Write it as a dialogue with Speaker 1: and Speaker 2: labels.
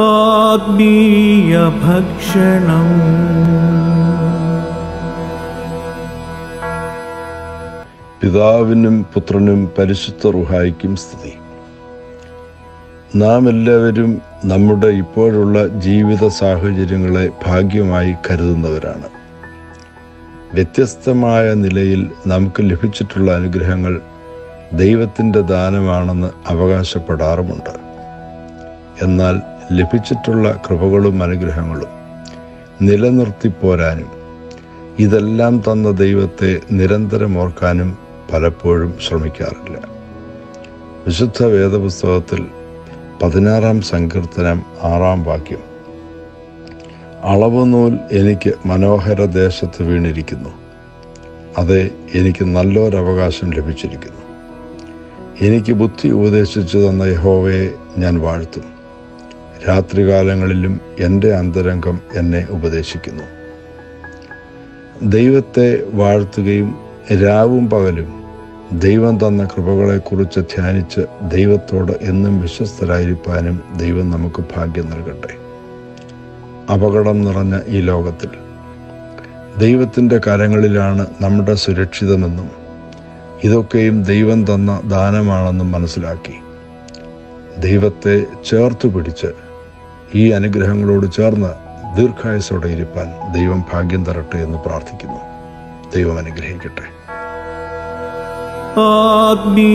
Speaker 1: ആത്മീയഭക്ഷണം
Speaker 2: പിതാവിനും പുത്രനും പരിശുദ്ധ റുഹായിക്കും സ്ഥിതി നാം എല്ലാവരും നമ്മുടെ ഇപ്പോഴുള്ള ജീവിത സാഹചര്യങ്ങളെ ഭാഗ്യമായി കരുതുന്നവരാണ്. വ്യത്യസ്തമായ നിലയിൽ നമുക്ക് ലഭിച്ചിട്ടുള്ള അനുഗ്രഹങ്ങൾ ദൈവത്തിന്റെ ദാനമാണെന്ന് അവകാശപ്പെടാറുമുണ്ട്. എന്നാൽ ലഭിച്ചിട്ടുള്ള കൃപകളും അനുഗ്രഹങ്ങളും നിലനിർത്തി പോരാനും ഇതെല്ലാം തന്ന ദൈവത്തെ നിരന്തരം ഓർക്കാനും പലപ്പോഴും ശ്രമിക്കാറില്ല. വിശുദ്ധ വേദപുസ്തകത്തിൽ പതിനാറാം സങ്കീർത്തനം ആറാം വാക്യം അളവുനൂൽ എനിക്ക് മനോഹര ദേശത്ത് വീണിരിക്കുന്നു. അത് എനിക്ക് നല്ലൊരവകാശം ലഭിച്ചിരിക്കുന്നു. എനിക്ക് ബുദ്ധി ഉപദേശിച്ചു തന്ന യഹോവയെ ഞാൻ വാഴ്ത്തും. രാത്രികാലങ്ങളിലും എന്റെ അന്തരംഗം എന്നെ ഉപദേശിക്കുന്നു. ദൈവത്തെ വാഴ്ത്തുകയും രാവും പകലും ദൈവം തന്ന കൃപകളെക്കുറിച്ച് ധ്യാനിച്ച് ദൈവത്തോട് എന്നും വിശ്വസ്തരായിരിക്കാനും ദൈവം നമുക്ക് ഭാഗ്യം നൽകട്ടെ. അപകടം നിറഞ്ഞ ഈ ലോകത്തിൽ ദൈവത്തിന്റെ കരങ്ങളിലാണ് നമ്മുടെ സുരക്ഷിതമെന്നും ഇതൊക്കെയും ദൈവം തന്ന ദാനമാണെന്നും മനസ്സിലാക്കി ദൈവത്തെ ചേർത്തു പിടിച്ച് ഈ അനുഗ്രഹങ്ങളോട് ചേർന്ന് ദീർഘായുസോടെ ഇരിപ്പാൻ ദൈവം ഭാഗ്യം തരട്ടെ എന്ന് പ്രാർത്ഥിക്കുന്നു. ദൈവം അനുഗ്രഹിക്കട്ടെ.
Speaker 1: ആത്മീയഭക്ഷണം